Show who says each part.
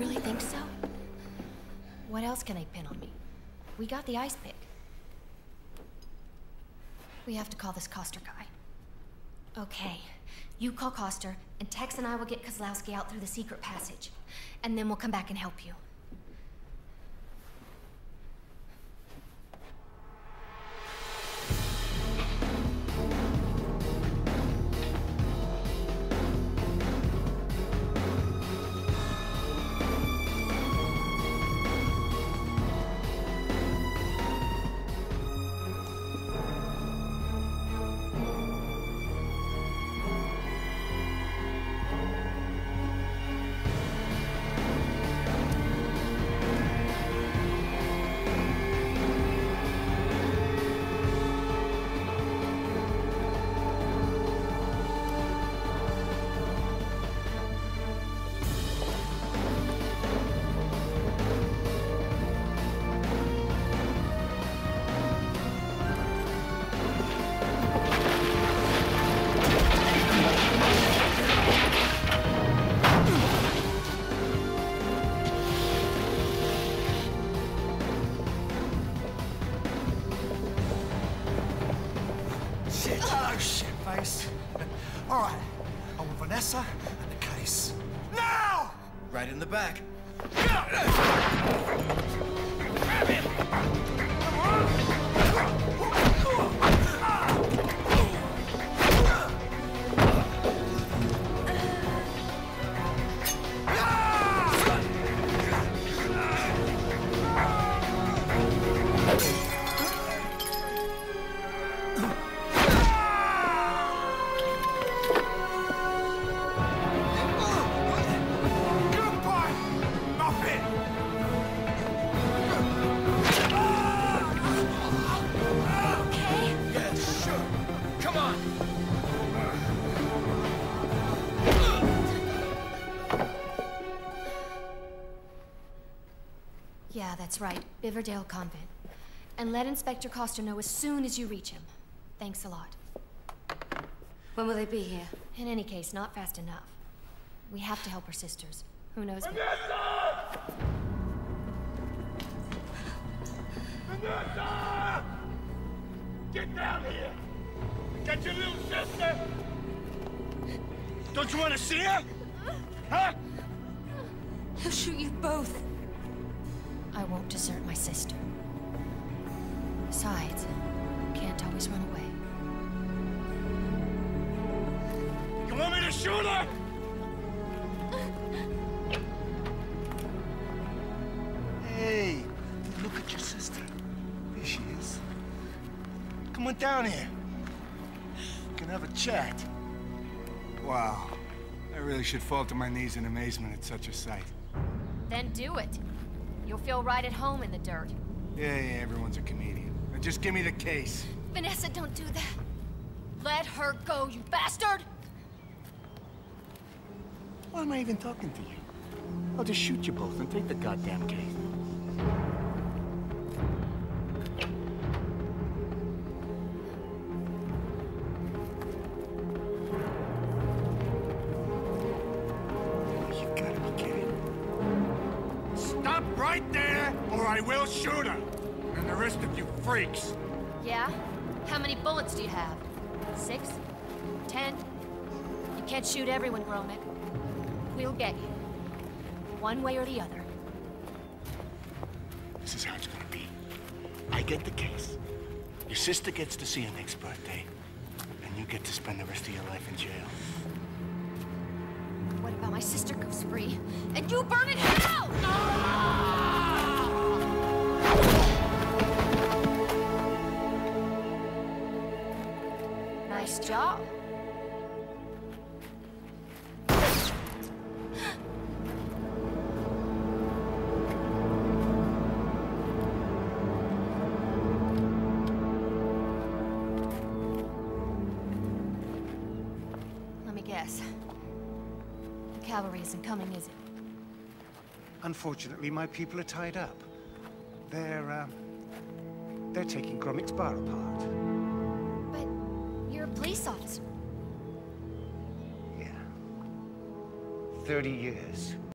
Speaker 1: really think so? What else can they pin on me? We got the ice pick. We have to call this Koster guy. Okay. You call Koster, and Tex and I will get Kozlowski out through the secret passage. And then we'll come back and help you.
Speaker 2: Shit. Face. All right. I want Vanessa and the case. Now!
Speaker 3: Right in the back.
Speaker 1: That's right. Biverdale Convent. And let Inspector Coster know as soon as you reach him. Thanks a lot.
Speaker 4: When will they be here?
Speaker 1: In any case, not fast enough. We have to help our sisters. Who knows?
Speaker 5: Vanessa! Get down here! Get your little sister! Don't you want to see her? Huh?
Speaker 4: He'll shoot you both.
Speaker 1: I won't desert my sister. Besides, can't always run away.
Speaker 5: You want me to shoot her?
Speaker 2: Hey, look at your sister. There she is. Come on down here. We can have a chat.
Speaker 6: Wow. I really should fall to my knees in amazement at such a sight.
Speaker 1: Then do it. You'll feel right at home in the dirt.
Speaker 6: Yeah, yeah, everyone's a comedian. Now just give me the case.
Speaker 1: Vanessa, don't do that. Let her go, you bastard!
Speaker 2: Why am I even talking to you? I'll just shoot you both and take the goddamn case.
Speaker 5: Right there, or I will shoot her! And the rest of you freaks!
Speaker 1: Yeah? How many bullets do you have? Six? Ten? You can't shoot everyone, Gromick. We'll get you. One way or the other.
Speaker 2: This is how it's gonna be. I get the case. Your sister gets to see her next birthday. And you get to spend the rest of your life in jail.
Speaker 1: What about my sister goes free? And you burn in hell! Nice job. Let me guess. The cavalry isn't coming, is it?
Speaker 7: Unfortunately, my people are tied up. They're, uh, they're taking Gromick's bar apart.
Speaker 1: Police officer.
Speaker 7: Yeah. Thirty years.